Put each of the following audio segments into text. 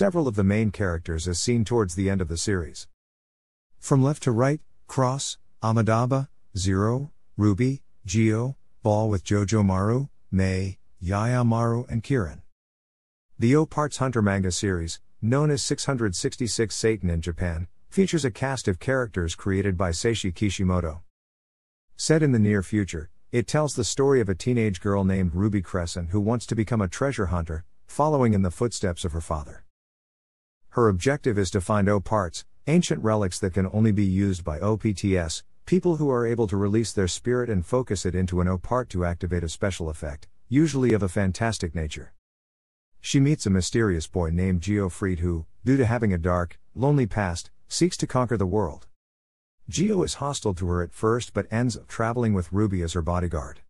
several of the main characters as seen towards the end of the series. From left to right, Cross, Amidaba, Zero, Ruby, Jio, Ball with Jojo Maru, May, Yaya Maru, and Kirin. The O Parts Hunter manga series, known as 666 Satan in Japan, features a cast of characters created by Seishi Kishimoto. Set in the near future, it tells the story of a teenage girl named Ruby Crescent who wants to become a treasure hunter, following in the footsteps of her father. Her objective is to find O parts, ancient relics that can only be used by OPTS, people who are able to release their spirit and focus it into an O part to activate a special effect, usually of a fantastic nature. She meets a mysterious boy named Jio Freed who, due to having a dark, lonely past, seeks to conquer the world. Jio is hostile to her at first but ends up traveling with Ruby as her bodyguard.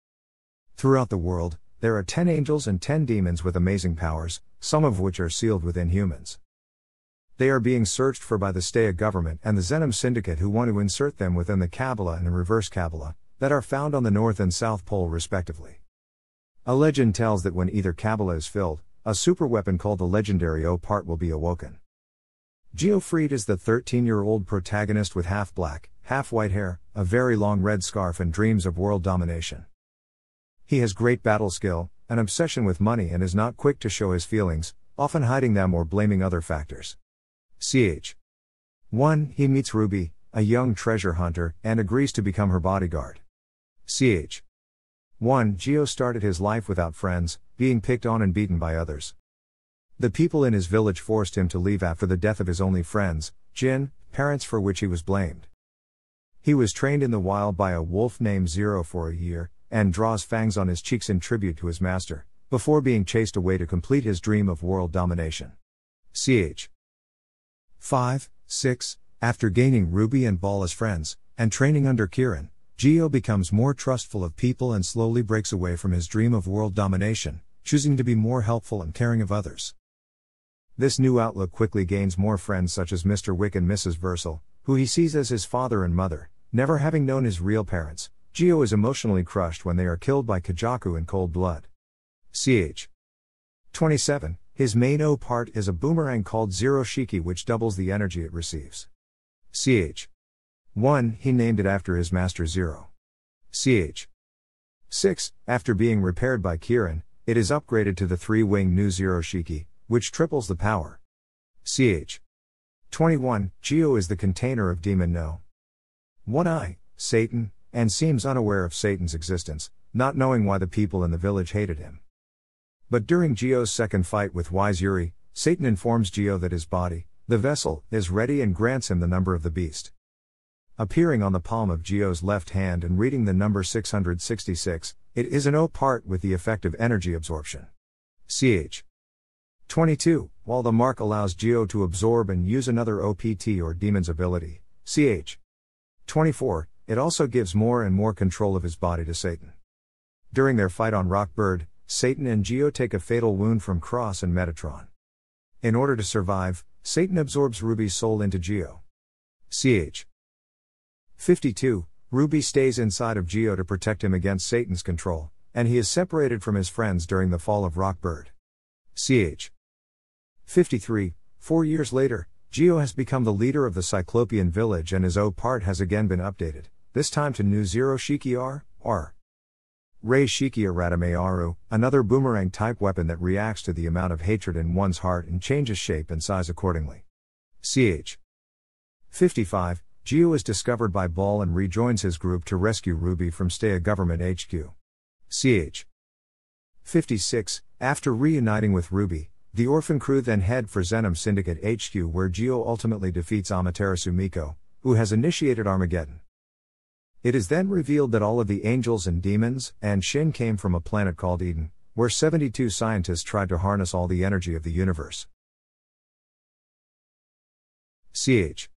Throughout the world, there are 10 angels and 10 demons with amazing powers, some of which are sealed within humans. They are being searched for by the Stea government and the Zenom Syndicate who want to insert them within the Kabbalah and the Reverse Kabbalah, that are found on the North and South Pole respectively. A legend tells that when either Kabbalah is filled, a superweapon called the legendary O part will be awoken. Jio Freed is the 13 year old protagonist with half black, half white hair, a very long red scarf, and dreams of world domination. He has great battle skill, an obsession with money, and is not quick to show his feelings, often hiding them or blaming other factors. Ch. 1. He meets Ruby, a young treasure hunter, and agrees to become her bodyguard. Ch. 1. Jio started his life without friends, being picked on and beaten by others. The people in his village forced him to leave after the death of his only friends, Jin, parents for which he was blamed. He was trained in the wild by a wolf named Zero for a year, and draws fangs on his cheeks in tribute to his master, before being chased away to complete his dream of world domination. Ch. 5, 6, after gaining Ruby and Ball as friends, and training under Kirin, Jio becomes more trustful of people and slowly breaks away from his dream of world domination, choosing to be more helpful and caring of others. This new outlook quickly gains more friends such as Mr. Wick and Mrs. Versal, who he sees as his father and mother, never having known his real parents. Jio is emotionally crushed when they are killed by Kajaku in cold blood. Ch. 27. His main O part is a boomerang called Zero Shiki which doubles the energy it receives. Ch. 1. He named it after his master Zero. Ch. 6. After being repaired by Kirin, it is upgraded to the three wing new Zero Shiki, which triples the power. Ch. 21. Jio is the container of Demon No. 1 eye, Satan, and seems unaware of Satan's existence, not knowing why the people in the village hated him. But during Jio's second fight with Wise Yuri, Satan informs Jio that his body, the vessel, is ready and grants him the number of the beast. Appearing on the palm of Jio's left hand and reading the number 666, it is an O part with the effect of energy absorption. Ch. 22. While the mark allows Jio to absorb and use another OPT or demon's ability, ch. 24, it also gives more and more control of his body to Satan. During their fight on Rockbird, Satan and Jio take a fatal wound from Cross and Metatron. In order to survive, Satan absorbs Ruby's soul into Jio. Ch. 52. Ruby stays inside of Jio to protect him against Satan's control, and he is separated from his friends during the fall of Rockbird. Ch. 53. Four years later, Jio has become the leader of the Cyclopean village and his O part has again been updated, this time to new Zero Shiki R, R. Rei Shiki Aratamearu, another boomerang type weapon that reacts to the amount of hatred in one's heart and changes shape and size accordingly. Ch. 55. Jio is discovered by Ball and rejoins his group to rescue Ruby from Stea Government HQ. Ch. 56. After reuniting with Ruby, the Orphan crew then head for Zenom Syndicate HQ where Jio ultimately defeats Amaterasu Miko, who has initiated Armageddon. It is then revealed that all of the angels and demons and Shin came from a planet called Eden, where 72 scientists tried to harness all the energy of the universe. Ch.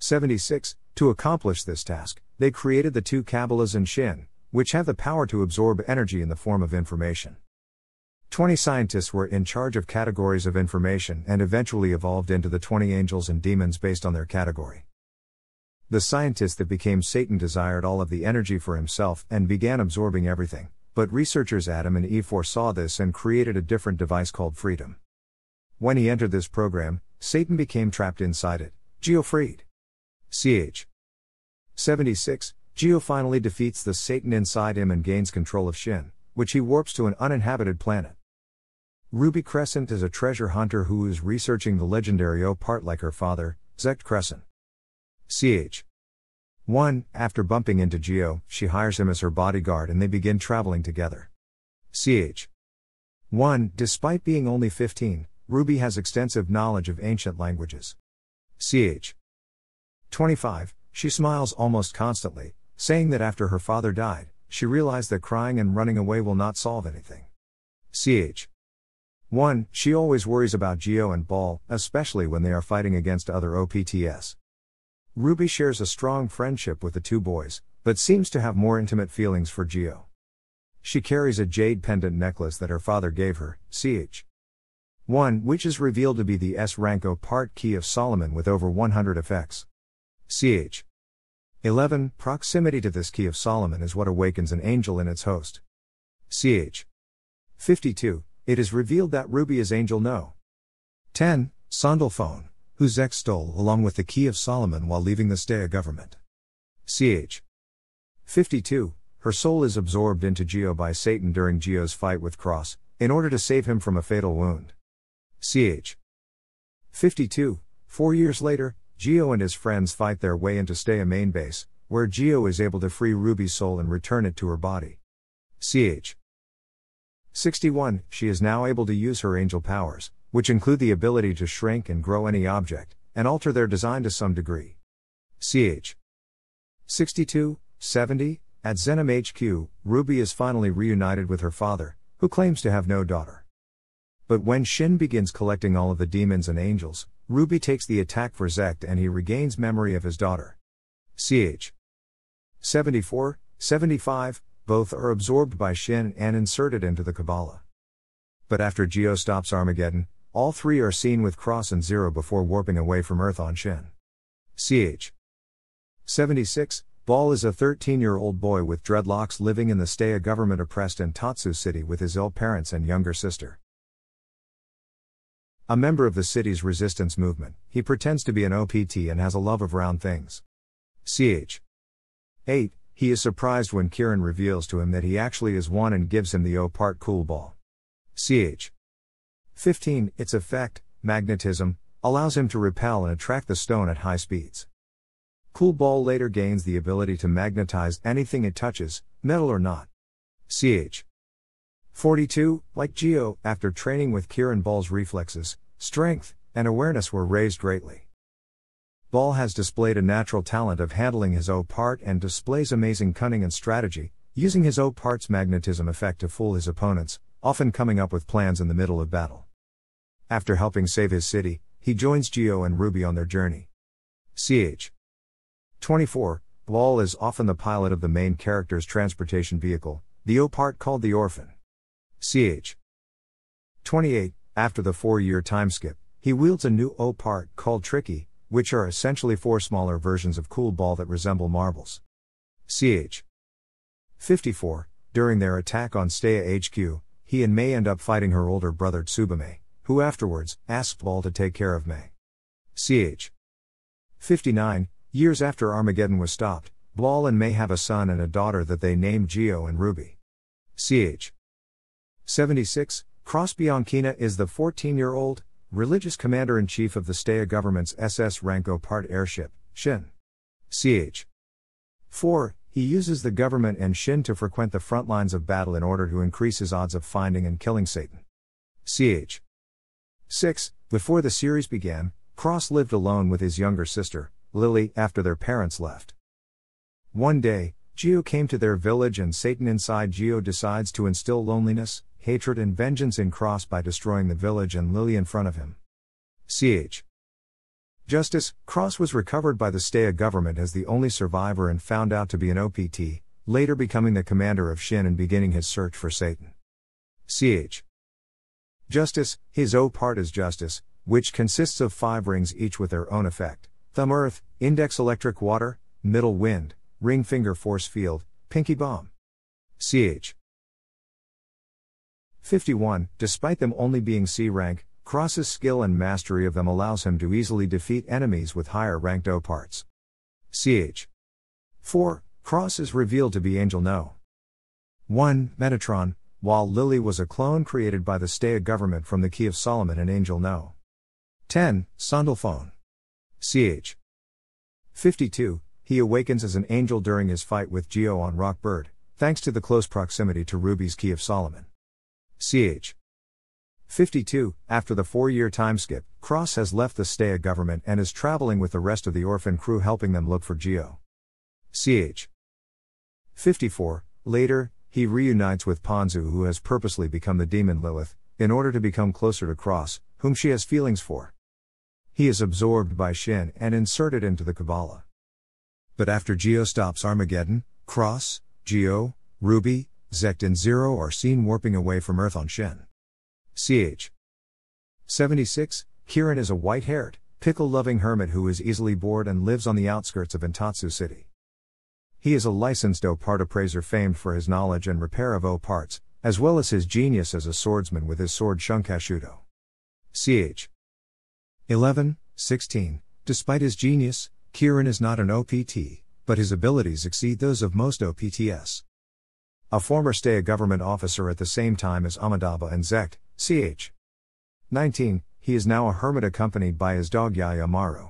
76. To accomplish this task, they created the two Kabbalahs and Shin, which have the power to absorb energy in the form of information. 20 scientists were in charge of categories of information and eventually evolved into the 20 angels and demons based on their category. The scientist that became Satan desired all of the energy for himself and began absorbing everything, but researchers Adam and Eve foresaw this and created a different device called freedom. When he entered this program, Satan became trapped inside it. Jio freed. Ch. 76. Jio finally defeats the Satan inside him and gains control of Shin, which he warps to an uninhabited planet. Ruby Crescent is a treasure hunter who is researching the legendary O part like her father, Zect Crescent. Ch. 1. After bumping into Jio, she hires him as her bodyguard and they begin traveling together. Ch. 1. Despite being only 15, Ruby has extensive knowledge of ancient languages. Ch. 25. She smiles almost constantly, saying that after her father died, she realized that crying and running away will not solve anything. Ch. 1. She always worries about Jio and Ball, especially when they are fighting against other OPTS. Ruby shares a strong friendship with the two boys, but seems to have more intimate feelings for Jio. She carries a jade pendant necklace that her father gave her, ch. 1, which is revealed to be the S rank O part key of Solomon with over 100 effects. ch. 11. Proximity to this key of Solomon is what awakens an angel in its host. ch. 52. It is revealed that Ruby is Angel No. 10. Sandalphon who Zect stole along with the Key of Solomon while leaving the Stea government. Ch. 52. Her soul is absorbed into Jio by Satan during Jio's fight with Cross, in order to save him from a fatal wound. Ch. 52. Four years later, Jio and his friends fight their way into Stea main base, where Jio is able to free Ruby's soul and return it to her body. Ch. 61. She is now able to use her angel powers, which include the ability to shrink and grow any object, and alter their design to some degree. Ch. 62, 70, at Zenom HQ, Ruby is finally reunited with her father, who claims to have no daughter. But when Shin begins collecting all of the demons and angels, Ruby takes the attack for Zect and he regains memory of his daughter. Ch. 74, 75, both are absorbed by Shin and inserted into the Kabbalah. But after Jio stops Armageddon, all three are seen with Cross and Zero before warping away from Earth on Shin. Ch. 76. Ball is a 13 year old boy with dreadlocks living in the Stea government oppressed in Tatsu City with his ill parents and younger sister. A member of the city's resistance movement, he pretends to be an OPT and has a love of round things. Ch. 8. He is surprised when Kirin reveals to him that he actually is one and gives him the O part cool ball. Ch. 15. Its effect, magnetism, allows him to repel and attract the stone at high speeds. Cool Ball later gains the ability to magnetize anything it touches, metal or not. Ch. 42. Like Jio, after training with Kirin Ball's reflexes, strength, and awareness were raised greatly. Ball has displayed a natural talent of handling his O part and displays amazing cunning and strategy, using his O part's magnetism effect to fool his opponents, often coming up with plans in the middle of battle. After helping save his city, he joins Jio and Ruby on their journey. Ch. 24. Ball is often the pilot of the main character's transportation vehicle, the O part called the Orphan. Ch. 28. After the four year time skip, he wields a new O part called Tricky, which are essentially four smaller versions of Cool Ball that resemble marbles. Ch. 54. During their attack on Staya HQ, he and May end up fighting her older brother Tsubame, who afterwards asked Ball to take care of May. Ch. 59. Years after Armageddon was stopped, Ball and May have a son and a daughter that they name Jio and Ruby. Ch. 76. Cross Bianchina is the 14 year old, religious commander in chief of the Stea government's SS rank O part airship, Shin. Ch. 4. He uses the government and Shin to frequent the front lines of battle in order to increase his odds of finding and killing Satan. Ch. 6. Before the series began, Cross lived alone with his younger sister, Lily, after their parents left. One day, Jio came to their village and Satan inside Jio decides to instill loneliness, hatred, and vengeance in Cross by destroying the village and Lily in front of him. Ch. Justice, Cross was recovered by the Stea government as the only survivor and found out to be an OPT, later becoming the commander of Shin and beginning his search for Satan. Ch. Justice, his O part is justice, which consists of five rings each with their own effect thumb earth, index electric water, middle wind, ring finger force field, pinky bomb. Ch. 51. Despite them only being C rank, Cross's skill and mastery of them allows him to easily defeat enemies with higher ranked O parts. Ch. 4. Cross is revealed to be Angel No. 1. Metatron, while Lily was a clone created by the Stea government from the Key of Solomon and Angel No. 10. Sandalphon. Ch. 52. He awakens as an angel during his fight with Jio on Rockbird, thanks to the close proximity to Ruby's Key of Solomon. Ch. 52. After the four year time skip, Cross has left the Stea government and is traveling with the rest of the orphan crew helping them look for Jio. Ch. 54. Later, he reunites with Ponzu, who has purposely become the demon Lilith, in order to become closer to Cross, whom she has feelings for. He is absorbed by Shin and inserted into the Kabbalah. But after Jio stops Armageddon, Cross, Jio, Ruby, Zect, and Zero are seen warping away from Earth on Shin. Ch. 76. Kirin is a white haired, pickle loving hermit who is easily bored and lives on the outskirts of Intatsu City. He is a licensed O part appraiser famed for his knowledge and repair of O parts, as well as his genius as a swordsman with his sword Shunkashudo. Ch. 11, 16. Despite his genius, Kirin is not an OPT, but his abilities exceed those of most OPTs. A former Stea government officer at the same time as Amidaba and Zect, ch. 19, he is now a hermit accompanied by his dog Yaya Maru.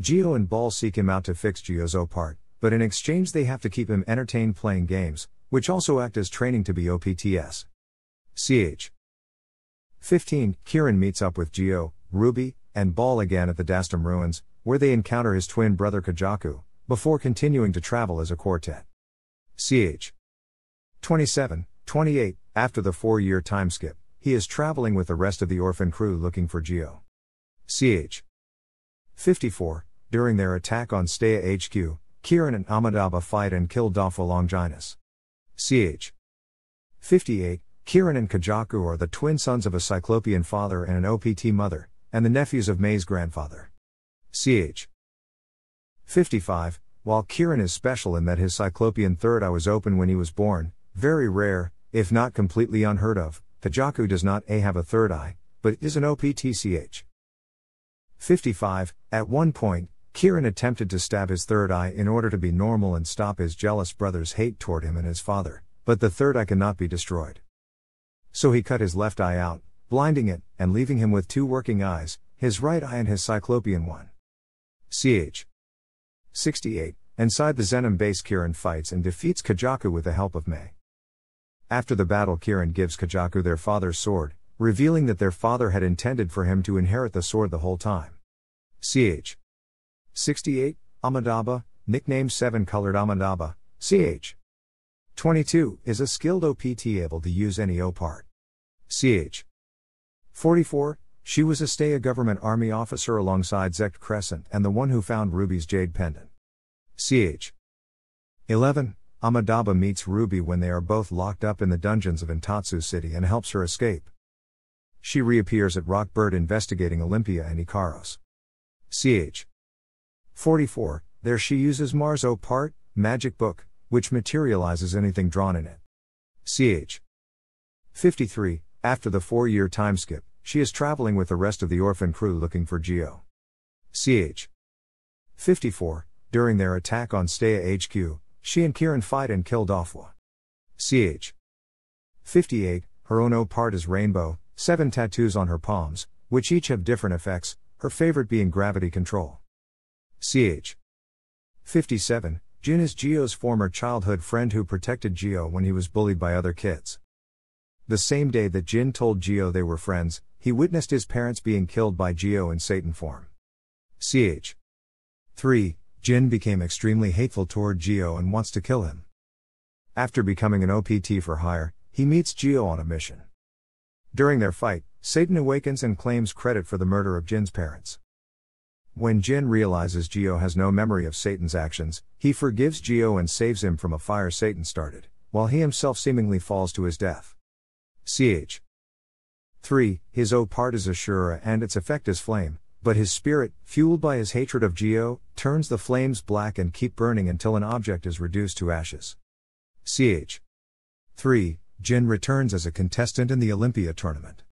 Jio and Ball seek him out to fix Jio's O part, but in exchange they have to keep him entertained playing games, which also act as training to be OPTs. Ch. 15. Kirin meets up with Jio, Ruby, and Ball again at the Dastum ruins, where they encounter his twin brother Kajaku, before continuing to travel as a quartet. Ch. 27, 28, after the four year time skip, he is traveling with the rest of the orphan crew looking for Jio. Ch. 54, during their attack on Stea HQ, Kirin and Amidaba fight and kill Dofwa Longinus. Ch. 58, Kirin and Kajaku are the twin sons of a Cyclopean father and an OPT mother, and the nephews of May's grandfather. Ch. 55. While Kirin is special in that his Cyclopean third eye was open when he was born, very rare, if not completely unheard of, Kajaku does not A have a third eye, but is an OPTCH. 55. At one point, Kirin attempted to stab his third eye in order to be normal and stop his jealous brother's hate toward him and his father, but the third eye cannot be destroyed. So he cut his left eye out, blinding it, and leaving him with two working eyes, his right eye and his cyclopean one. Ch. 68. Inside the Zenom base, Kirin fights and defeats Kajaku with the help of May. After the battle, Kirin gives Kajaku their father's sword, revealing that their father had intended for him to inherit the sword the whole time. Ch. 68. Amidaba, nicknamed Seven Colored Amidaba, ch. 22, is a skilled OPT able to use any O part. Ch. 44, she was a Stea government army officer alongside Zect Crescent and the one who found Ruby's jade pendant. Ch. 11, Amidaba meets Ruby when they are both locked up in the dungeons of Intatsu City and helps her escape. She reappears at Rockbird investigating Olympia and Ikaros. Ch. 44, there she uses Marzo part, magic book, which materializes anything drawn in it. Ch. 53, after the four year time skip, she is traveling with the rest of the orphan crew looking for Jio. Ch. 54, during their attack on Stea HQ, she and Kirin fight and kill Dofwa. Ch. 58, her own part is rainbow, seven tattoos on her palms, which each have different effects, her favorite being gravity control. Ch. 57, Jin is Jio's former childhood friend who protected Jio when he was bullied by other kids. The same day that Jin told Jio they were friends, he witnessed his parents being killed by Jio in Satan form. Ch. 3. Jin became extremely hateful toward Jio and wants to kill him. After becoming an OPT for hire, he meets Jio on a mission. During their fight, Satan awakens and claims credit for the murder of Jin's parents. When Jin realizes Jio has no memory of Satan's actions, he forgives Jio and saves him from a fire Satan started, while he himself seemingly falls to his death. Ch. 3. His O part is Ashura and its effect is flame, but his spirit, fueled by his hatred of Jio, turns the flames black and keep burning until an object is reduced to ashes. Ch. 3. Jin returns as a contestant in the Olympia tournament.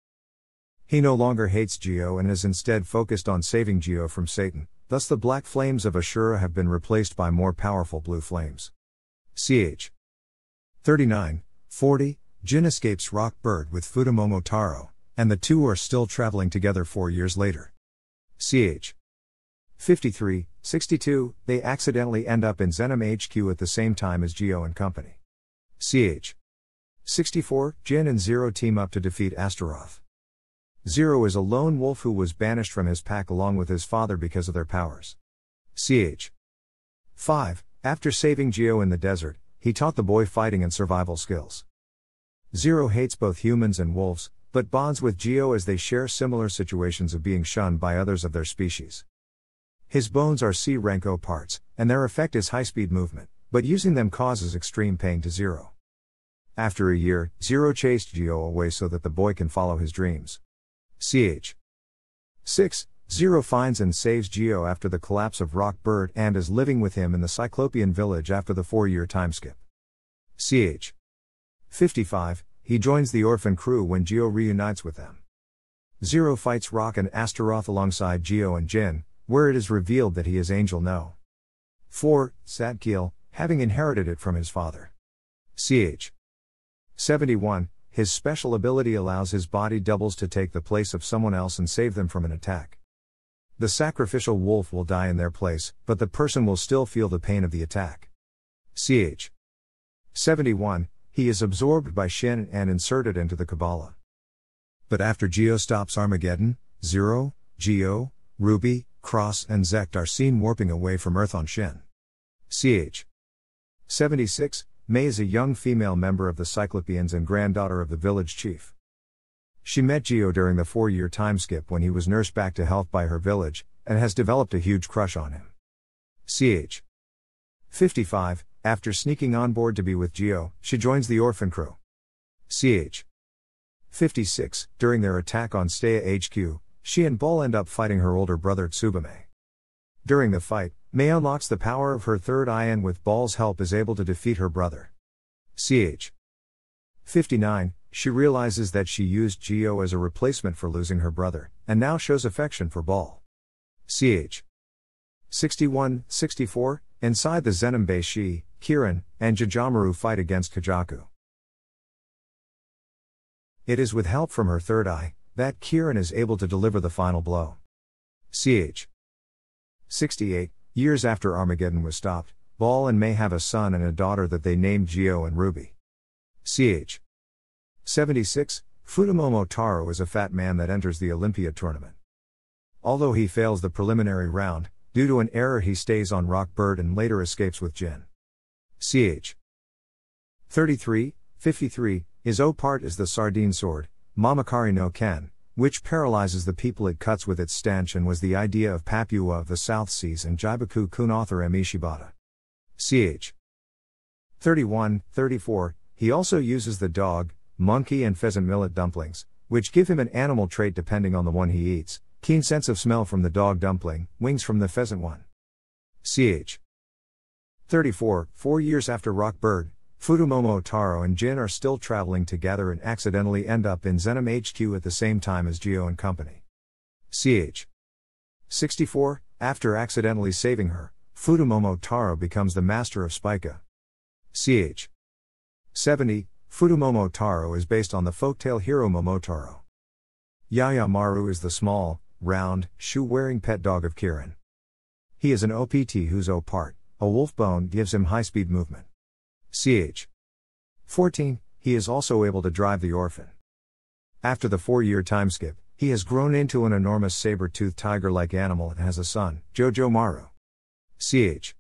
He no longer hates Jio and is instead focused on saving Jio from Satan, thus, the black flames of Ashura have been replaced by more powerful blue flames. Ch. 39, 40, Jin escapes Rock Bird with Futomomo Taro, and the two are still traveling together four years later. Ch. 53, 62, they accidentally end up in Zenom HQ at the same time as Jio and company. Ch. 64, Jin and Zero team up to defeat Astaroth. Zero is a lone wolf who was banished from his pack along with his father because of their powers. Ch. 5. After saving Jio in the desert, he taught the boy fighting and survival skills. Zero hates both humans and wolves, but bonds with Jio as they share similar situations of being shunned by others of their species. His bones are C rank O parts, and their effect is high speed movement, but using them causes extreme pain to Zero. After a year, Zero chased Jio away so that the boy can follow his dreams. Ch. 6. Zero finds and saves Jio after the collapse of Rock Bird and is living with him in the Cyclopean village after the four year timeskip. Ch. 55. He joins the orphan crew when Jio reunites with them. Zero fights Rock and Astaroth alongside Jio and Jin, where it is revealed that he is Angel No. 4. Zadkiel, having inherited it from his father. Ch. 71. His special ability allows his body doubles to take the place of someone else and save them from an attack. The sacrificial wolf will die in their place, but the person will still feel the pain of the attack. Ch. 71. He is absorbed by Shin and inserted into the Kabbalah. But after Jio stops Armageddon, Zero, Jio, Ruby, Cross, and Zect are seen warping away from Earth on Shin. Ch. 76. May is a young female member of the Cyclopeans and granddaughter of the village chief. She met Jio during the four year time skip when he was nursed back to health by her village, and has developed a huge crush on him. Ch. 55. After sneaking on board to be with Jio, she joins the orphan crew. Ch. 56. During their attack on Stea HQ, she and Ball end up fighting her older brother Tsubame. During the fight, May unlocks the power of her third eye and with Ball's help is able to defeat her brother. Ch. 59, she realizes that she used Jio as a replacement for losing her brother, and now shows affection for Ball. Ch. 61, 64, inside the Zenom base she, Kirin, and Jajomaru fight against Kajaku. It is with help from her third eye, that Kirin is able to deliver the final blow. Ch. 68, Years after Armageddon was stopped, Ball and May have a son and a daughter that they named Jio and Ruby. Ch. 76, Futomomo Taro is a fat man that enters the Olympia tournament. Although he fails the preliminary round, due to an error he stays on Rock Bird and later escapes with Jin. Ch. 33, 53, his O part is the sardine sword, Mamakari no Ken, which paralyzes the people it cuts with its stench and was the idea of Papua of the South Seas and Jibaku kun author Ami Shibata. Ch. 31, 34, he also uses the dog, monkey and pheasant millet dumplings, which give him an animal trait depending on the one he eats, keen sense of smell from the dog dumpling, wings from the pheasant one. Ch. 34, four years after Rock Bird, Futomomo Taro and Jin are still traveling together and accidentally end up in Zenom HQ at the same time as Jio and company. Ch. 64, after accidentally saving her, Futomomo Taro becomes the master of Spica. Ch. 70, Futomomo Taro is based on the folktale hero Momotaro. Yaya Maru is the small, round, shoe wearing pet dog of Kirin. He is an OPT whose O part, a wolf bone, gives him high speed movement. Ch. 14, he is also able to drive the orphan. After the four year time skip, he has grown into an enormous saber toothed tiger like animal and has a son, Jojo Maru. Ch.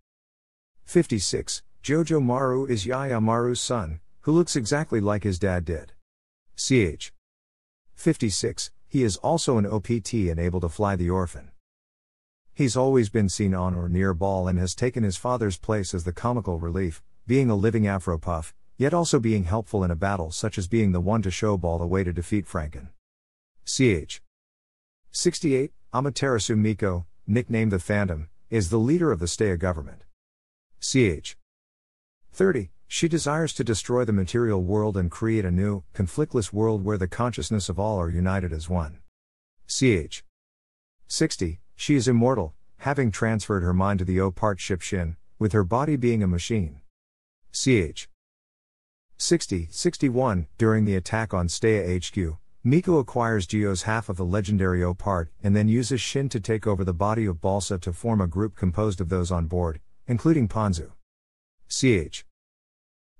56, Jojo Maru is Yaya Maru's son, who looks exactly like his dad did. Ch. 56, he is also an OPT and able to fly the orphan. He's always been seen on or near Ball and has taken his father's place as the comical relief, being a living Afropuff, yet also being helpful in a battle such as being the one to show Ball the way to defeat Franken. Ch. 68, Amaterasu Miko, nicknamed the Phantom, is the leader of the Stea government. Ch. 30, she desires to destroy the material world and create a new, conflictless world where the consciousness of all are united as one. Ch. 60. She is immortal, having transferred her mind to the O part ship Shin, with her body being a machine. Ch. 60 61. During the attack on Stea HQ, Miko acquires Jio's half of the legendary O part and then uses Shin to take over the body of Balsa to form a group composed of those on board, including Ponzu. Ch.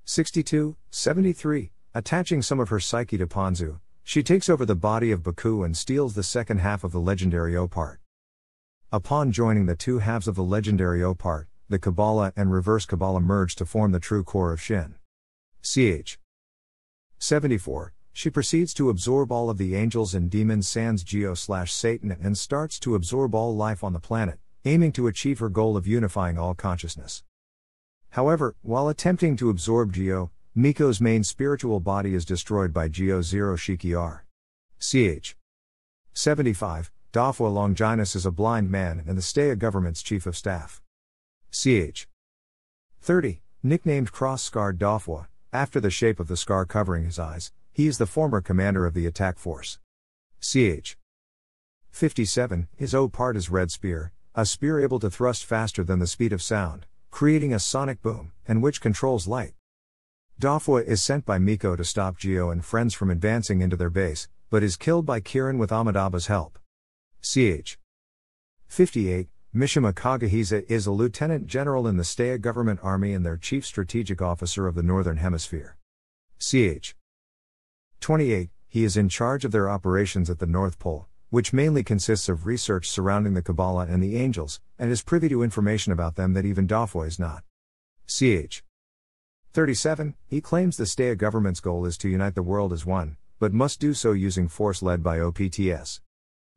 62 73. Attaching some of her psyche to Ponzu, she takes over the body of Baku and steals the second half of the legendary O part. Upon joining the two halves of the legendary O part, the Kabbalah and reverse Kabbalah merge to form the true core of Shin. Ch. 74. She proceeds to absorb all of the angels and demons sans Jio slash Satan and starts to absorb all life on the planet, aiming to achieve her goal of unifying all consciousness. However, while attempting to absorb Jio, Miko's main spiritual body is destroyed by Jio Zero Shiki R. Ch. 75. Dafwa Longinus is a blind man and the Stea government's chief of staff. Ch. 30. Nicknamed Cross Scarred Dafwa, after the shape of the scar covering his eyes, he is the former commander of the attack force. Ch. 57. His O part is Red Spear, a spear able to thrust faster than the speed of sound, creating a sonic boom, and which controls light. Dafwa is sent by Miko to stop Jio and friends from advancing into their base, but is killed by Kirin with Amidaba's help. Ch. 58. Mishima Kagehisa is a lieutenant general in the Stea government army and their chief strategic officer of the Northern Hemisphere. Ch. 28. He is in charge of their operations at the North Pole, which mainly consists of research surrounding the Kabbalah and the angels, and is privy to information about them that even Dafwa is not. Ch. 37. He claims the Stea government's goal is to unite the world as one, but must do so using force led by OPTS.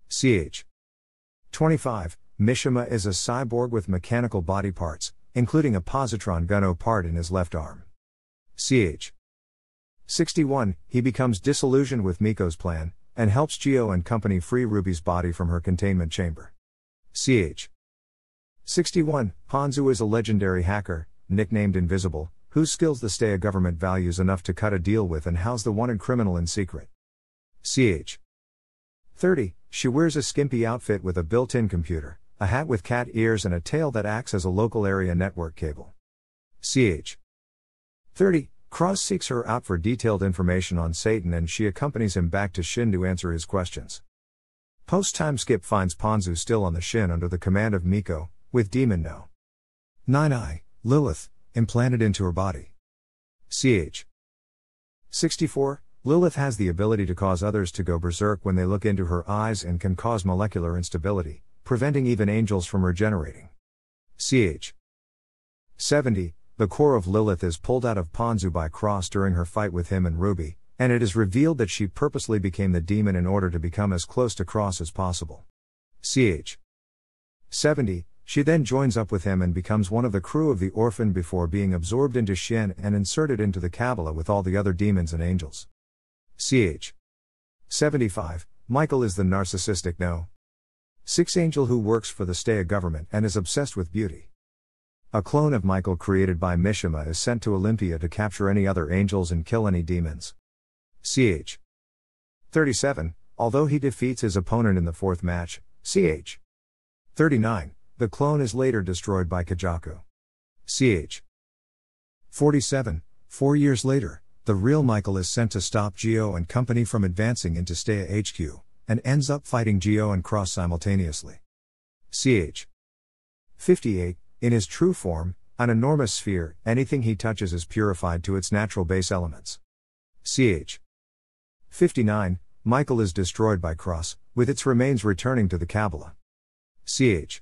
Ch. 25. Mishima is a cyborg with mechanical body parts, including a positron gun part in his left arm. Ch. 61. He becomes disillusioned with Miko's plan, and helps Jio and company free Ruby's body from her containment chamber. Ch. 61. Ponzu is a legendary hacker, nicknamed Invisible, whose skills the Stea government values enough to cut a deal with and house the wanted criminal in secret. Ch. 30. She wears a skimpy outfit with a built in computer, a hat with cat ears and a tail that acts as a local area network cable. Ch. 30. Cross seeks her out for detailed information on Satan and she accompanies him back to Shin to answer his questions. Post time skip finds Ponzu still on the Shin under the command of Miko, with Demon No. 9 Eye, Lilith, implanted into her body. Ch. 64. Lilith has the ability to cause others to go berserk when they look into her eyes and can cause molecular instability, preventing even angels from regenerating. Ch. 70. The core of Lilith is pulled out of Ponzu by Cross during her fight with him and Ruby, and it is revealed that she purposely became the demon in order to become as close to Cross as possible. Ch. 70. She then joins up with him and becomes one of the crew of the orphan before being absorbed into Shin and inserted into the Kabbalah with all the other demons and angels. Ch. 75. Michael is the narcissistic no. Six angel who works for the Stea government and is obsessed with beauty. A clone of Michael created by Mishima is sent to Olympia to capture any other angels and kill any demons. Ch. 37. Although he defeats his opponent in the fourth match, Ch. 39, the clone is later destroyed by Kajaku. Ch. 47. Four years later, the real Michael is sent to stop Jio and company from advancing into Stea HQ and ends up fighting Jio and Cross simultaneously. Ch. 58. In his true form, an enormous sphere, anything he touches is purified to its natural base elements. Ch. 59. Michael is destroyed by Cross, with its remains returning to the Kabbalah. Ch.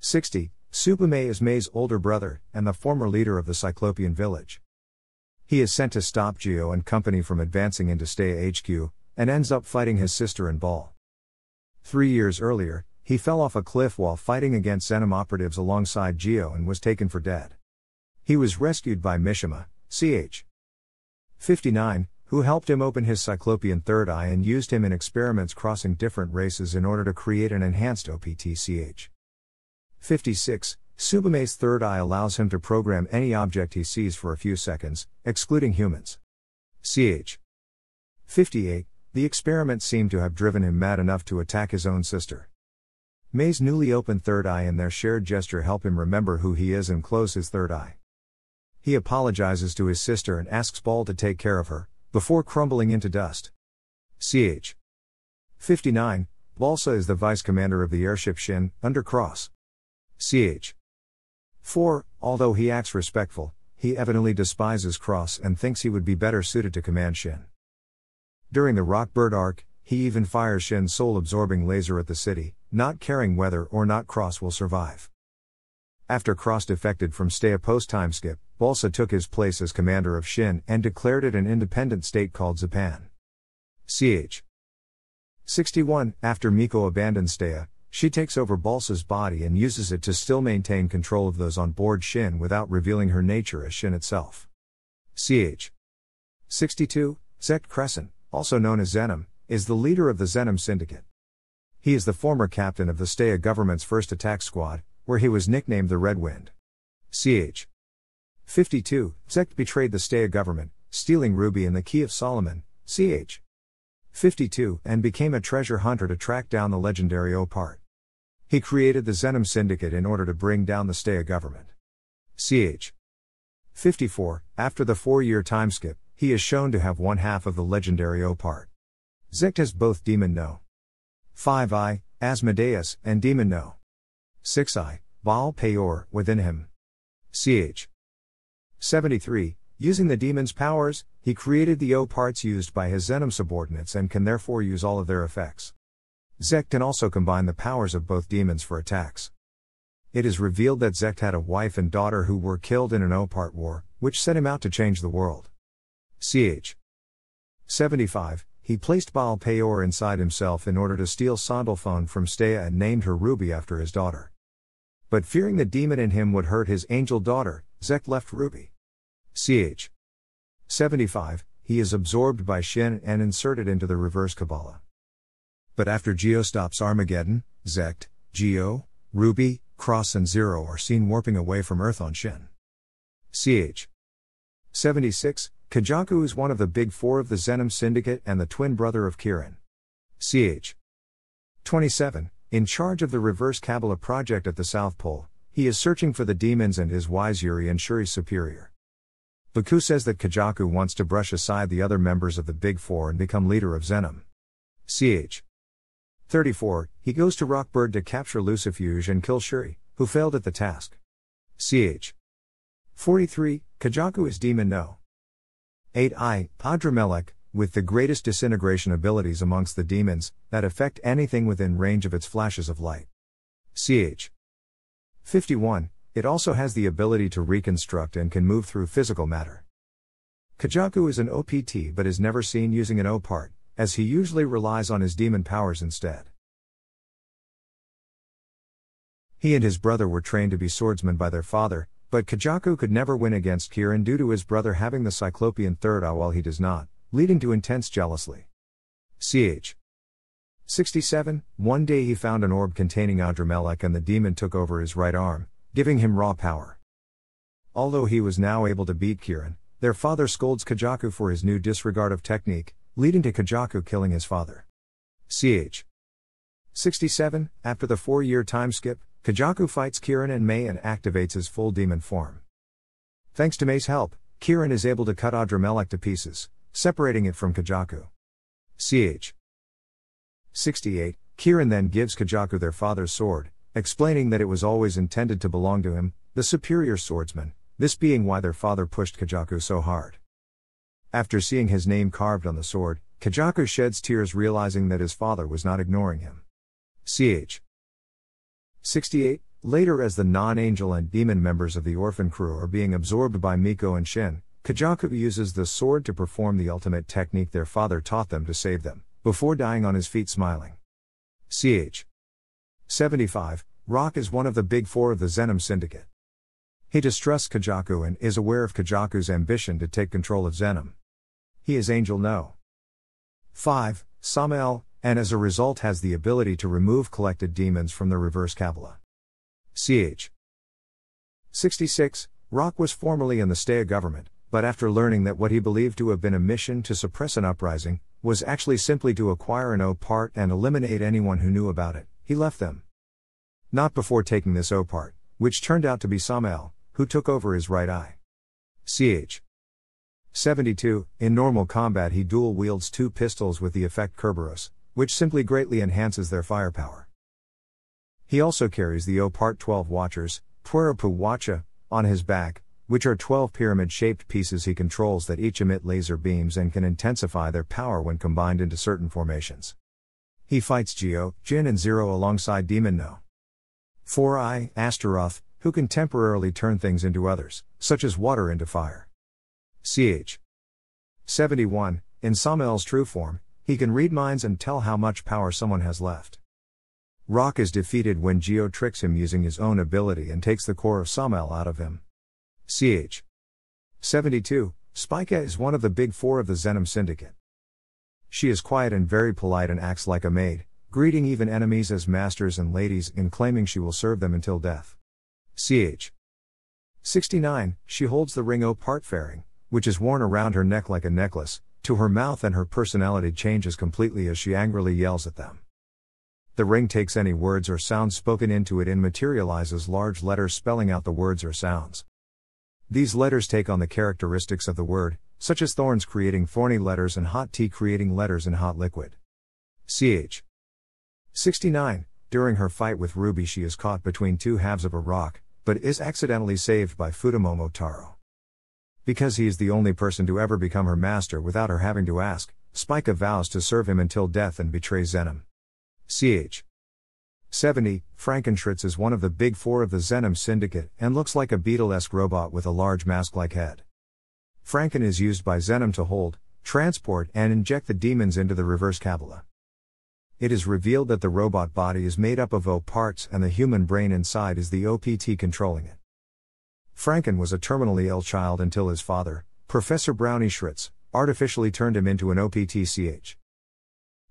60. Tsubame is May's older brother, and the former leader of the Cyclopean village. He is sent to stop Jio and company from advancing into Stea HQ, and ends up fighting his sister in Ball. Three years earlier, he fell off a cliff while fighting against Zenom operatives alongside Jio and was taken for dead. He was rescued by Mishima, ch. 59, who helped him open his Cyclopean third eye and used him in experiments crossing different races in order to create an enhanced OPTCH. 56. Tsubame's third eye allows him to program any object he sees for a few seconds, excluding humans. Ch. 58. the experiment seemed to have driven him mad enough to attack his own sister. May's newly opened third eye and their shared gesture help him remember who he is and close his third eye. He apologizes to his sister and asks Ball to take care of her, before crumbling into dust. Ch. 59, Balsa is the vice commander of the airship Shin, under Cross. Ch. 4, although he acts respectful, he evidently despises Cross and thinks he would be better suited to command Shin. During the Rockbird arc, he even fires Shin's soul absorbing laser at the city, not caring whether or not Cross will survive. After Cross defected from Stea post time skip, Balsa took his place as commander of Shin and declared it an independent state called Zapan. Ch. 61 After Miko abandons Stea, she takes over Balsa's body and uses it to still maintain control of those on board Shin without revealing her nature as Shin itself. Ch. 62, Zect Crescent, also known as Zenom, is the leader of the Zenom Syndicate. He is the former captain of the Stea government's first attack squad, where he was nicknamed the Red Wind. Ch. 52, Zect betrayed the Stea government, stealing Ruby and the Key of Solomon, ch. 52, and became a treasure hunter to track down the legendary Opart. He created the Zenom Syndicate in order to bring down the Stea government. Ch. 54, after the four year time skip, he is shown to have one half of the legendary Opart. Zect has both Demon No. 5 I, Asmodeus, and Demon No. 6 I, Baal Peor, within him. Ch. 73, using the demon's powers, he created the O parts used by his Zenom subordinates and can therefore use all of their effects. Zect can also combine the powers of both demons for attacks. It is revealed that Zect had a wife and daughter who were killed in an O part war, which set him out to change the world. Ch. 75, he placed Baal Peor inside himself in order to steal Sandalphon from Stea and named her Ruby after his daughter. But fearing the demon in him would hurt his angel daughter, Zect left Ruby. Ch. 75, he is absorbed by Shin and inserted into the reverse Kabbalah. But after Jio stops Armageddon, Zect, Jio, Ruby, Cross, and Zero are seen warping away from Earth on Shin. Ch. 76, Kajaku is one of the big four of the Zenom Syndicate and the twin brother of Kirin. Ch. 27, in charge of the Reverse Kabbalah project at the South Pole, he is searching for the demons and his wise Yuri and Shuri's superior. Baku says that Kajaku wants to brush aside the other members of the Big Four and become leader of Zenom. Ch. 34, he goes to Rockbird to capture Lucifuge and kill Shuri, who failed at the task. Ch. 43, Kajaku is Demon No. 8i, Adramelech, with the greatest disintegration abilities amongst the demons, that affect anything within range of its flashes of light. Ch. 51, it also has the ability to reconstruct and can move through physical matter. Kajaku is an OPT but is never seen using an O part, as he usually relies on his demon powers instead. He and his brother were trained to be swordsmen by their father, but Kajaku could never win against Kirin due to his brother having the Cyclopean third eye while he does not, leading to intense jealousy. Ch. 67 One day he found an orb containing Adramelech and the demon took over his right arm, giving him raw power. Although he was now able to beat Kirin, their father scolds Kajaku for his new disregard of technique, leading to Kajaku killing his father. Ch. 67 After the four year time skip, Kajaku fights Kirin and May and activates his full demon form. Thanks to May's help, Kirin is able to cut Adramelech to pieces, separating it from Kajaku. Ch. 68 Kirin then gives Kajaku their father's sword, explaining that it was always intended to belong to him, the superior swordsman, this being why their father pushed Kajaku so hard. After seeing his name carved on the sword, Kajaku sheds tears realizing that his father was not ignoring him. Ch. 68. Later, as the non angel and demon members of the orphan crew are being absorbed by Miko and Shin, Kajaku uses the sword to perform the ultimate technique their father taught them to save them, before dying on his feet smiling. Ch. 75. Rock is one of the big four of the Zenom Syndicate. He distrusts Kajaku and is aware of Kajaku's ambition to take control of Zenom. He is Angel No. 5. Samael, and as a result has the ability to remove collected demons from the reverse Kabbalah. Ch. 66. Rock was formerly in the Stea government, but after learning that what he believed to have been a mission to suppress an uprising, was actually simply to acquire an O part and eliminate anyone who knew about it, he left them. Not before taking this O part, which turned out to be Samael, who took over his right eye. Ch. 72. In normal combat, he dual wields two pistols with the effect Kerberos, which simply greatly enhances their firepower. He also carries the O Part 12 Watchers, Puerapu Wacha, on his back, which are 12 pyramid shaped pieces he controls that each emit laser beams and can intensify their power when combined into certain formations. He fights Jio, Jin, and Zero alongside Demon No. 4i, Astaroth, who can temporarily turn things into others, such as water into fire. Ch. 71. In Samael's true form, he can read minds and tell how much power someone has left. Rock is defeated when Jio tricks him using his own ability and takes the core of Samael out of him. Ch. 72. Spica is one of the big four of the Zenom Syndicate. She is quiet and very polite and acts like a maid, greeting even enemies as masters and ladies in claiming she will serve them until death. Ch. 69. She holds the ring O part fairing, which is worn around her neck like a necklace, to her mouth, and her personality changes completely as she angrily yells at them. The ring takes any words or sounds spoken into it and materializes large letters spelling out the words or sounds. These letters take on the characteristics of the word, such as thorns creating thorny letters and hot tea creating letters in hot liquid. Ch. 69. During her fight with Ruby, she is caught between two halves of a rock, but is accidentally saved by Futomomo Taro. Because he is the only person to ever become her master without her having to ask, Spica vows to serve him until death and betrays Zenom. Ch. 70. Frankenschritz is one of the big four of the Zenom Syndicate and looks like a beetle esque robot with a large mask like head. Franken is used by Zenom to hold, transport, and inject the demons into the reverse Kabbalah. It is revealed that the robot body is made up of O parts and the human brain inside is the OPT controlling it. Franken was a terminally ill child until his father, Professor Brownie Schritz, artificially turned him into an OPTCH.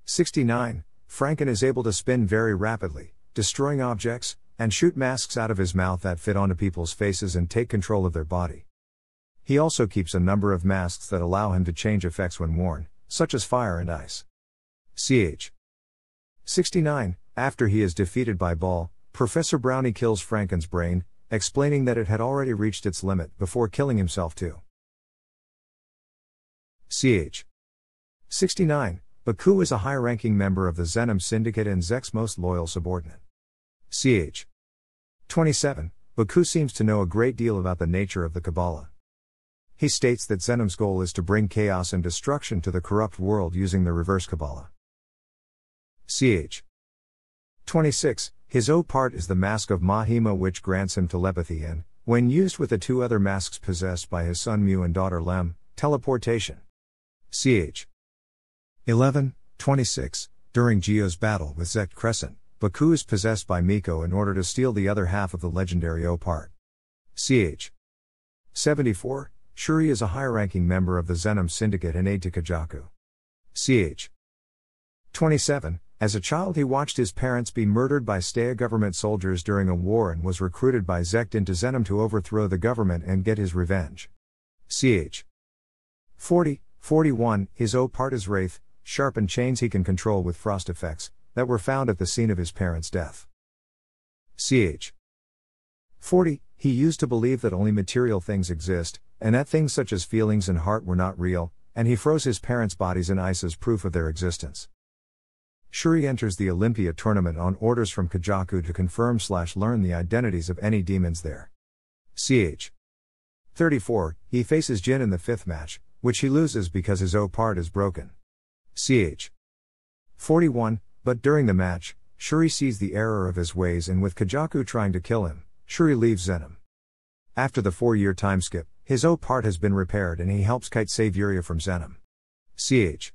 69. Franken is able to spin very rapidly, destroying objects, and shoot masks out of his mouth that fit onto people's faces and take control of their body. He also keeps a number of masks that allow him to change effects when worn, such as fire and ice. Ch. 69. After he is defeated by Ball, Professor Brownie kills Franken's brain, explaining that it had already reached its limit before killing himself too. Ch. 69. Baku is a high ranking member of the Zenom Syndicate and Zect's most loyal subordinate. Ch. 27. Baku seems to know a great deal about the nature of the Kabbalah. He states that Zenom's goal is to bring chaos and destruction to the corrupt world using the reverse Kabbalah. Ch. 26. His O part is the mask of Mahima, which grants him telepathy and, when used with the two other masks possessed by his son Mu and daughter Lem, teleportation. Ch. 11. 26. During Jio's battle with Zect Crescent, Baku is possessed by Miko in order to steal the other half of the legendary O part. Ch. 74. Shuri is a high ranking member of the Zenom Syndicate and aide to Kajaku. Ch. 27. As a child, he watched his parents be murdered by Stea government soldiers during a war and was recruited by Zect into Zenom to overthrow the government and get his revenge. Ch. 40, 41, his O part is Wraith, sharpened chains he can control with frost effects, that were found at the scene of his parents' death. Ch. 40, he used to believe that only material things exist, and that things such as feelings and heart were not real, and he froze his parents' bodies in ice as proof of their existence. Shuri enters the Olympia tournament on orders from Kajaku to confirm slash learn the identities of any demons there. Ch. 34, he faces Jin in the fifth match, which he loses because his O part is broken. Ch. 41, but during the match, Shuri sees the error of his ways and with Kajaku trying to kill him, Shuri leaves Zenom. After the four year time skip, his O part has been repaired and he helps Kite save Yuria from Zenom. Ch.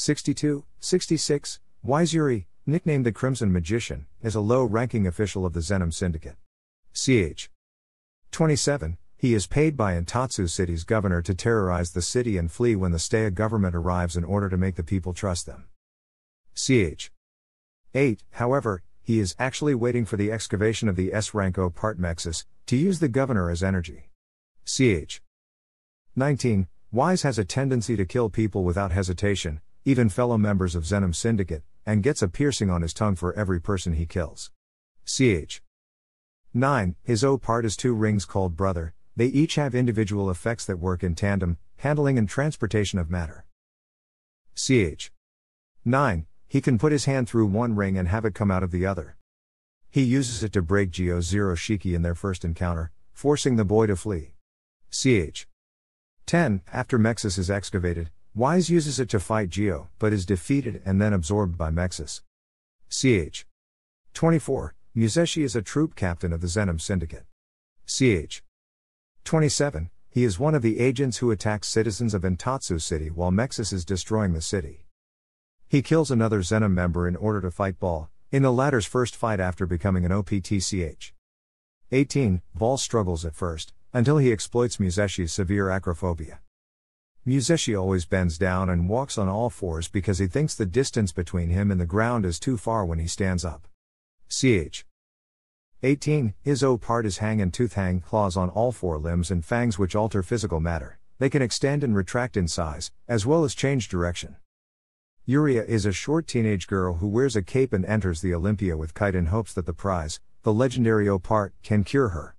62, 66, Yuri, nicknamed the Crimson Magician, is a low ranking official of the Zenom Syndicate. Ch. 27, he is paid by Intatsu City's governor to terrorize the city and flee when the Stea government arrives in order to make the people trust them. Ch. 8, however, he is actually waiting for the excavation of the S rank O part Mexus, to use the governor as energy. Ch. 19, Wise has a tendency to kill people without hesitation, even fellow members of Zenom Syndicate, and gets a piercing on his tongue for every person he kills. Ch. 9. His O part is two rings called Brother, they each have individual effects that work in tandem, handling and transportation of matter. Ch. 9. He can put his hand through one ring and have it come out of the other. He uses it to break Jio Zero Shiki in their first encounter, forcing the boy to flee. Ch. 10. After Mexus is excavated, Wise uses it to fight Jio, but is defeated and then absorbed by Mexus. Ch. 24. Musashi is a troop captain of the Zenom Syndicate. Ch. 27. He is one of the agents who attacks citizens of Entatsu City while Mexus is destroying the city. He kills another Zenom member in order to fight Ball, in the latter's first fight after becoming an OPTCH. 18. Ball struggles at first, until he exploits Musashi's severe acrophobia. Musashi always bends down and walks on all fours because he thinks the distance between him and the ground is too far when he stands up. Ch. 18. His O part is hang and tooth hang claws on all four limbs and fangs which alter physical matter. They can extend and retract in size, as well as change direction. Yuria is a short teenage girl who wears a cape and enters the Olympia with Kite in hopes that the prize, the legendary O part, can cure her.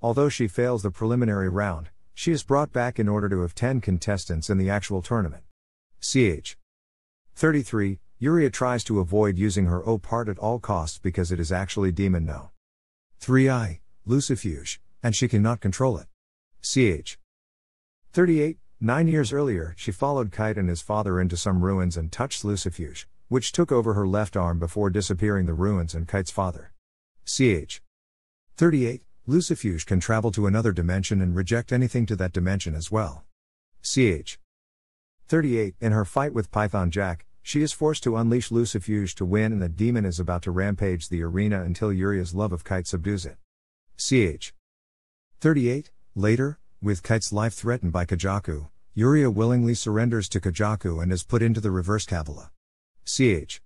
Although she fails the preliminary round, she is brought back in order to have 10 contestants in the actual tournament. Ch. 33. Yuria tries to avoid using her O part at all costs because it is actually Demon No. 3i, Lucifuge, and she cannot control it. Ch. 38. Nine years earlier, she followed Kite and his father into some ruins and touched Lucifuge, which took over her left arm before disappearing the ruins and Kite's father. Ch. 38. Lucifuge can travel to another dimension and reject anything to that dimension as well. Ch. 38. In her fight with Python Jack, she is forced to unleash Lucifuge to win, and the demon is about to rampage the arena until Yuria's love of Kite subdues it. Ch. 38. Later, with Kite's life threatened by Kajaku, Yuria willingly surrenders to Kajaku and is put into the reverse Kabbalah. Ch.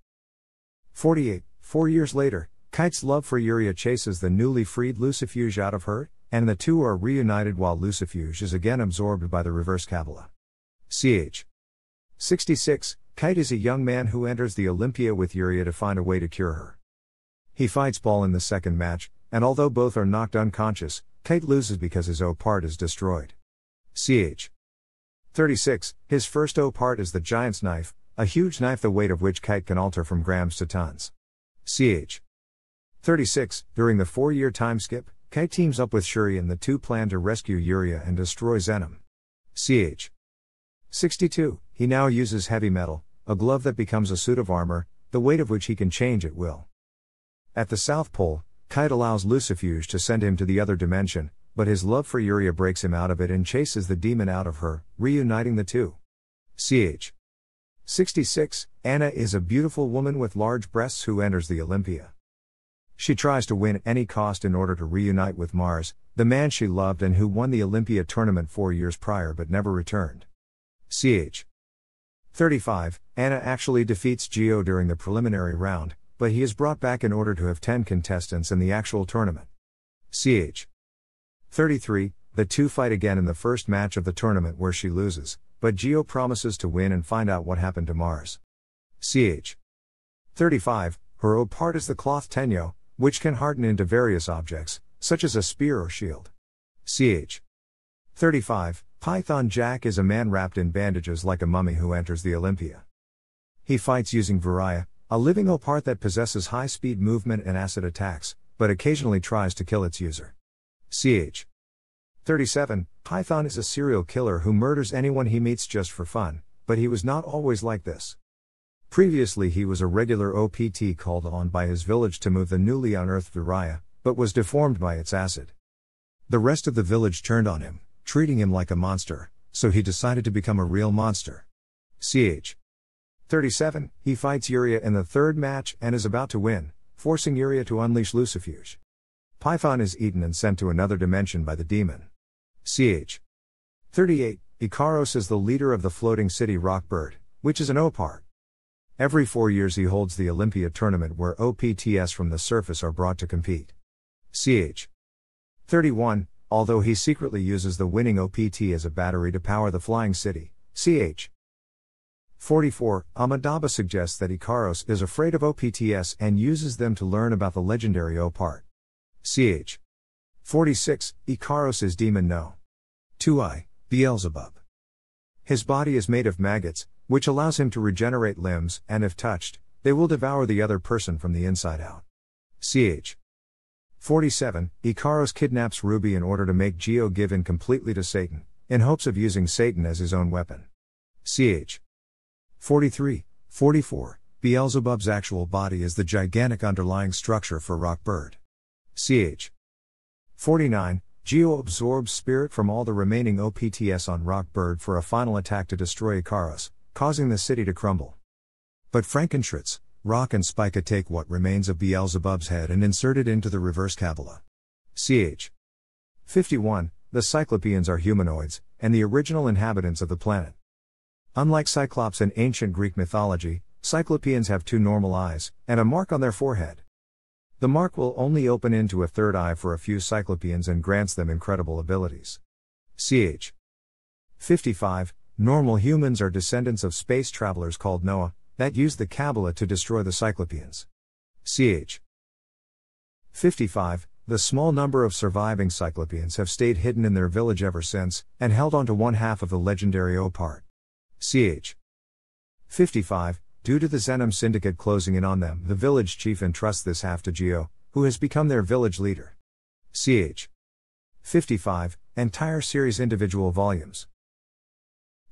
48. Four years later, Kite's love for Yuria chases the newly freed Lucifuge out of her, and the two are reunited while Lucifuge is again absorbed by the reverse Kabbalah. Ch. 66. Kite is a young man who enters the Olympia with Yuria to find a way to cure her. He fights Ball in the second match, and although both are knocked unconscious, Kite loses because his O part is destroyed. Ch. 36. His first O part is the Giant's Knife, a huge knife the weight of which Kite can alter from grams to tons. Ch. 36. During the four year time skip, Kite teams up with Shuri and the two plan to rescue Yuria and destroy Zenom. Ch. 62. He now uses heavy metal, a glove that becomes a suit of armor, the weight of which he can change at will. At the South Pole, Kite allows Lucifuge to send him to the other dimension, but his love for Yuria breaks him out of it and chases the demon out of her, reuniting the two. Ch. 66. Anna is a beautiful woman with large breasts who enters the Olympia. She tries to win at any cost in order to reunite with Mars, the man she loved and who won the Olympia tournament four years prior but never returned. Ch. 35. Anna actually defeats Jio during the preliminary round, but he is brought back in order to have 10 contestants in the actual tournament. Ch. 33. The two fight again in the first match of the tournament where she loses, but Jio promises to win and find out what happened to Mars. Ch. 35. Her O part is the cloth tenyo, which can harden into various objects, such as a spear or shield. Ch. 35. Python Jack is a man wrapped in bandages like a mummy who enters the Olympia. He fights using Varia, a living opart that possesses high speed movement and acid attacks, but occasionally tries to kill its user. Ch. 37. Python is a serial killer who murders anyone he meets just for fun, but he was not always like this. Previously, he was a regular OPT called on by his village to move the newly unearthed Yuria, but was deformed by its acid. The rest of the village turned on him, treating him like a monster, so he decided to become a real monster. Ch. 37. He fights Yuria in the third match and is about to win, forcing Yuria to unleash Lucifuge. Python is eaten and sent to another dimension by the demon. Ch. 38. Ikaros is the leader of the floating city Rockbird, which is an Opart. Every four years he holds the Olympia tournament where OPTS from the surface are brought to compete. Ch. 31. Although he secretly uses the winning OPT as a battery to power the flying city. Ch. 44. Amidaba suggests that Ikaros is afraid of OPTS and uses them to learn about the legendary O part. Ch. 46. Ikaros is demon no. 2i. Beelzebub. His body is made of maggots, which allows him to regenerate limbs, and if touched, they will devour the other person from the inside out. Ch. 47. Ikaros kidnaps Ruby in order to make Jio give in completely to Satan, in hopes of using Satan as his own weapon. Ch. 43, 44. Beelzebub's actual body is the gigantic underlying structure for Rockbird. Ch. 49. Jio absorbs spirit from all the remaining OPTS on Rockbird for a final attack to destroy Ikaros, causing the city to crumble. But Frankenschritz, Rock and Spica take what remains of Beelzebub's head and insert it into the reverse Kabbalah. Ch. 51. The Cyclopeans are humanoids, and the original inhabitants of the planet. Unlike Cyclops in ancient Greek mythology, Cyclopeans have two normal eyes, and a mark on their forehead. The mark will only open into a third eye for a few Cyclopeans and grants them incredible abilities. Ch. 55. Normal humans are descendants of space travelers called Noah, that used the Kabbalah to destroy the Cyclopeans. Ch. 55. The small number of surviving Cyclopeans have stayed hidden in their village ever since, and held on to one half of the legendary O part. Ch. 55. Due to the Zenom syndicate closing in on them, the village chief entrusts this half to Jio, who has become their village leader. Ch. 55. Entire series individual volumes.